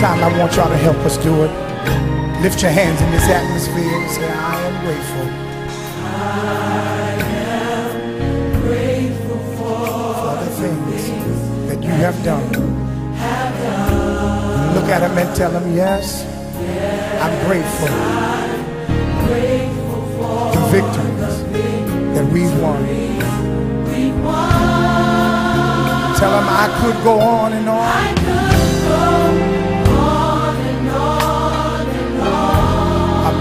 Time I want y'all to help us do it. Lift your hands in this atmosphere and say, I am grateful. I am grateful For the things that you have done. Look at him and tell him, yes, I'm grateful. The victories that we've won. Tell him I could go on and on.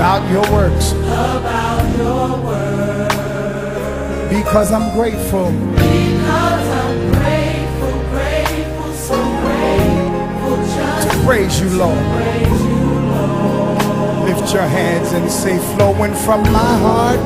About your works. Because I'm grateful. because i'm grateful To praise you, Lord. Lift your hands and say, flowing from my heart.